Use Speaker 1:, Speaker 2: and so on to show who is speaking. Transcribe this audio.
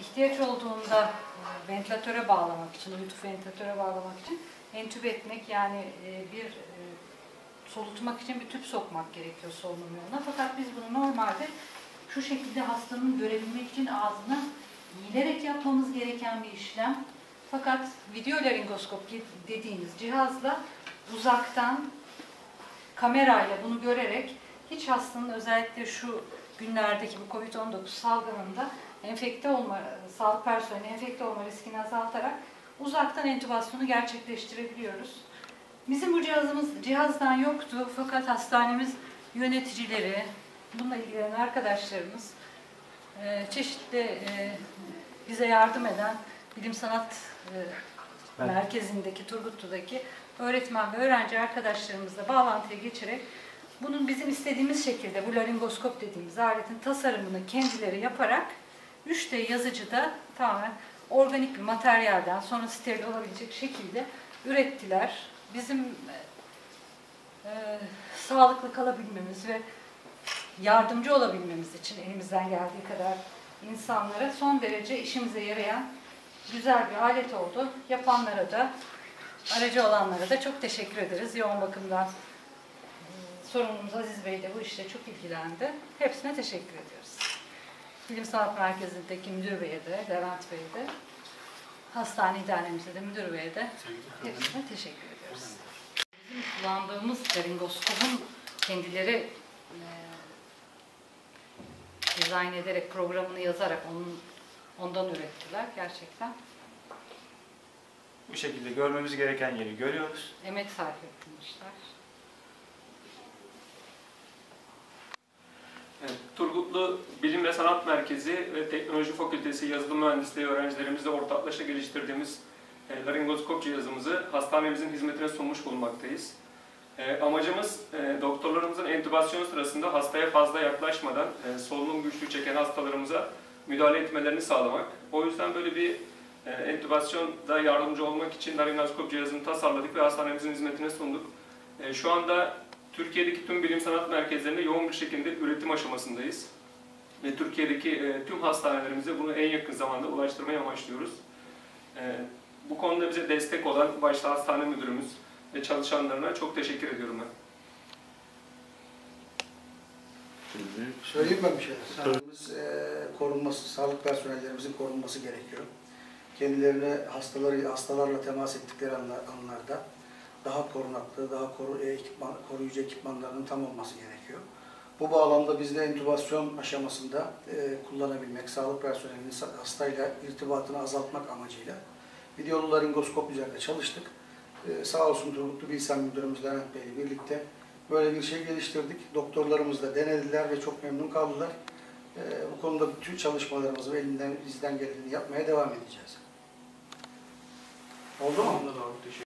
Speaker 1: ihtiyaç olduğunda e, ventilatöre bağlamak için, uyutup ventilatöre bağlamak için entübe etmek yani e, bir e, solutmak için bir tüp sokmak gerekiyor solunum yoluna. Fakat biz bunu normalde şu şekilde hastanın görebilmek için ağzına eğilerek yapmamız gereken bir işlem. Fakat videolaringoskop dediğimiz cihazla uzaktan kamerayla bunu görerek hiç hastanın özellikle şu günlerdeki bu COVID-19 salgınında enfekte olma, sağlık personeli enfekte olma riskini azaltarak uzaktan entübasyonu gerçekleştirebiliyoruz. Bizim bu cihazımız cihazdan yoktu fakat hastanemiz yöneticileri, bununla ilgilenen arkadaşlarımız e, çeşitli e, bize yardım eden bilim sanat e, merkezindeki Turgutlu'daki öğretmen ve öğrenci arkadaşlarımızla bağlantıya geçerek bunun bizim istediğimiz şekilde bu laringoskop dediğimiz aletin tasarımını kendileri yaparak 3D yazıcıda tamamen organik bir materyalden sonra steril olabilecek şekilde ürettiler. Bizim e, e, sağlıklı kalabilmemiz ve yardımcı olabilmemiz için elimizden geldiği kadar insanlara son derece işimize yarayan güzel bir alet oldu. Yapanlara da, aracı olanlara da çok teşekkür ederiz. Yoğun bakımdan e, sorumlumuz Aziz Bey de bu işle çok ilgilendi. Hepsine teşekkür ediyoruz. Bilim Sanat Merkezi'ndeki müdür beye de, Levent Bey'e de, hastane idaremize de, müdür beye de hepsine teşekkür ediyoruz. Bizim kullandığımız laringoskopun kendileri e, dizayn ederek, programını yazarak onun ondan ürettiler gerçekten.
Speaker 2: Bu şekilde görmemiz gereken yeri görüyoruz.
Speaker 1: Emek sarf etmişler.
Speaker 3: Evet, Turgutlu Bilim ve Sanat Merkezi ve Teknoloji Fakültesi Yazılım Mühendisliği öğrencilerimizle ortaklaşa geliştirdiğimiz e, laringoskop cihazımızı hastanemizin hizmetine sunmuş bulunmaktayız. E, amacımız e, doktorlarımızın entübasyon sırasında hastaya fazla yaklaşmadan e, solunum güçlüğü çeken hastalarımıza müdahale etmelerini sağlamak. O yüzden böyle bir e, entübasyonda yardımcı olmak için laringoskop cihazını tasarladık ve hastanemizin hizmetine sunduk. Şu anda Türkiye'deki tüm bilim sanat merkezlerinde yoğun bir şekilde üretim aşamasındayız. Ve Türkiye'deki e, tüm hastanelerimize bunu en yakın zamanda ulaştırmayı amaçlıyoruz. E, bu konuda bize destek olan başta hastane müdürümüz ve çalışanlarına çok teşekkür ediyorum ben.
Speaker 4: Söyleyeyim ben bir şeyler. Sağlığımız e, korunması, sağlık personellerimizin korunması gerekiyor. Kendilerine hastaları, hastalarla temas ettikleri anlar- anlarda daha korunaklı, daha koru, e, ekipman, koruyucu ekipmanlarının tam olması gerekiyor. Bu bağlamda biz de entübasyon aşamasında e, kullanabilmek, sağlık personelinin hastayla irtibatını azaltmak amacıyla videolu laringoskop üzerinde çalıştık. E, sağ olsun Turgutlu Bilsen Müdürümüz Levent Bey ile birlikte böyle bir şey geliştirdik. Doktorlarımız da denediler ve çok memnun kaldılar. E, bu konuda bütün çalışmalarımızı ve elinden bizden geleni yapmaya devam edeceğiz. Oldu mu?
Speaker 3: Anladım teşekkür